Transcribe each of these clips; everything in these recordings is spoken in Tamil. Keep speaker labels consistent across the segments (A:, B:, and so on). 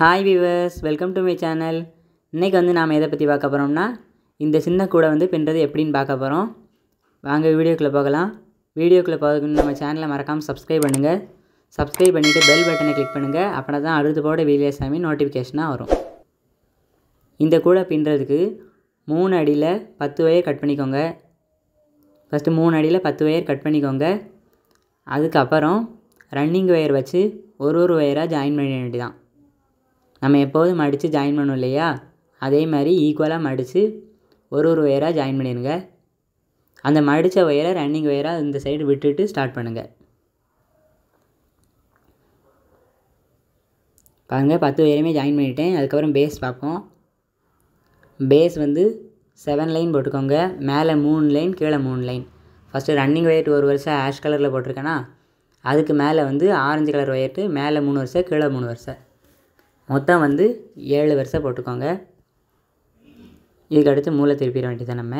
A: Hi viewers welcome to my channel இன்றைக்கி வந்து நாம் எதை பற்றி பார்க்க போகிறோம்னா இந்த சின்ன கூடை வந்து பின்னுறது எப்படின்னு பார்க்க போகிறோம் வாங்க வீடியோக்குள்ளே போகலாம். வீடியோக்குள்ளே போகிறதுக்கு நம்ம சேனலை மறக்காமல் சப்ஸ்கிரைப் பண்ணுங்கள் சப்ஸ்கிரைப் பண்ணிவிட்டு பெல் பட்டனை கிளிக் பண்ணுங்கள் அப்படின்னா தான் அடுத்து போட வீடியோ சாமி நோட்டிஃபிகேஷனாக வரும். இந்த கூடை பின்னுறதுக்கு மூணு அடியில் பத்து ஒயர் கட் பண்ணிக்கோங்க. ஃபஸ்ட்டு மூணு அடியில் பத்து ஒயர் கட் பண்ணிக்கோங்க. அதுக்கப்புறம் ரன்னிங் ஒயர் வச்சு ஒரு ஒரு ஒயராக ஜாயின் பண்ண வேண்டியதான் நம்ம எப்போதும் மடித்து ஜாயின் பண்ணுவோம் இல்லையா? அதே மாதிரி ஈக்குவலாக மடித்து ஒரு ஒரு ஒயராக ஜாயின் பண்ணிடுங்க. அந்த மடித்த ஒயரை ரன்னிங் ஒயராக இந்த சைடு விட்டுட்டு ஸ்டார்ட் பண்ணுங்கள் பாருங்கள் பத்து ஒயரையுமே ஜாயின் பண்ணிட்டேன். அதுக்கப்புறம் பேஸ் பார்ப்போம். பேஸ் வந்து செவன் லைன் போட்டுக்கோங்க. மேலே மூணு லைன் கீழே மூணு லைன் ஃபஸ்ட்டு ரன்னிங் ஒயர்ட்டு ஒரு வருஷம் ஆஷ் கலரில் போட்டிருக்கேன்னா அதுக்கு மேலே வந்து ஆரஞ்சு கலர் ஒயர்ட்டு மேலே மூணு வருஷம் கீழே மூணு வருஷம். மொத்தம் வந்து ஏழு வருஷம் போட்டுக்கோங்க. இதுக்கு அடுத்து மூளை திருப்பிட வேண்டியதான் நம்ம.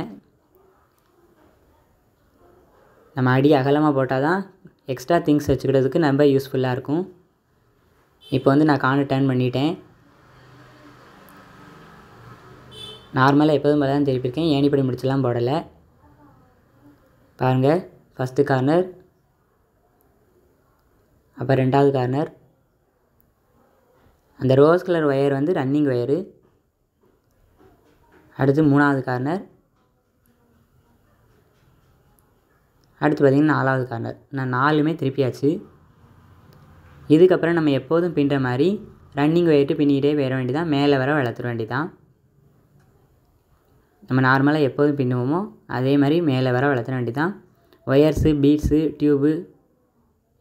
A: நம்ம அடி அகலமாக போட்டால் தான் எக்ஸ்ட்ரா திங்ஸ் வச்சுக்கிறதுக்கு ரொம்ப யூஸ்ஃபுல்லாக இருக்கும். இப்போ வந்து நான் காணு டர்ன் பண்ணிட்டேன். நார்மலாக எப்போதும் போல தான் திருப்பியிருக்கேன். ஏணிப்படி முடிச்செல்லாம் போடலை. பாருங்கள் ஃபஸ்ட்டு கார்னர் அப்போ ரெண்டாவது கார்னர் அந்த ரோஸ் கலர் ஒயர் வந்து ரன்னிங் ஒயரு. அடுத்து மூணாவது கார்னர் அடுத்து பார்த்திங்கன்னா நாலாவது கார்னர் நான் நாலுமே திருப்பியாச்சு. இதுக்கப்புறம் நம்ம எப்போதும் பின்னுற மாதிரி ரன்னிங் ஒயர்ட்டு பின்னிக்கிட்டே போயிட வேண்டியதான் மேலே வர வளர்த்துட வேண்டியதான் நம்ம நார்மலாக எப்போதும் பின்னுவோமோ அதே மாதிரி மேலே வர வளர்த்துட வேண்டியதான் ஒயர்ஸு பீட்ஸு டியூபு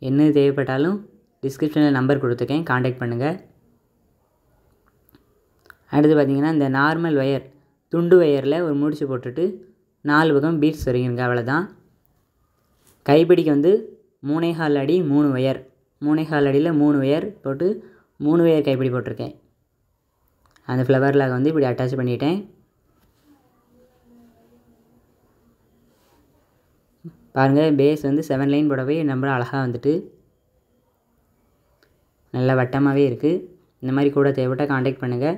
A: என்ன தேவைப்பட்டாலும் டிஸ்கிரிப்ஷனில் நம்பர் கொடுத்துருக்கேன் காண்டாக்ட் பண்ணுங்கள் அடுத்து பார்த்திங்கன்னா இந்த நார்மல் ஒயர் துண்டு ஒயரில் ஒரு முடிச்சு போட்டுட்டு நாலு பக்கம் பீட்ஸ் வரைங்க அவ்வளோதான் கைப்பிடிக்கு வந்து மூணே கால் அடி மூணு ஒயர் மூணே கால் அடியில் மூணு ஒயர் போட்டு மூணு ஒயர் கைப்பிடி போட்டிருக்கேன். அந்த ஃப்ளவரில் வந்து இப்படி அட்டாச் பண்ணிட்டேன். பாருங்கள் பேஸ் வந்து செவன் லைன் போடவே நம்ம அழகாக வந்துட்டு நல்லா வட்டமாகவே இருக்குது இந்த மாதிரி கூட தேவைப்பட்டால் காண்டாக்ட் பண்ணுங்கள்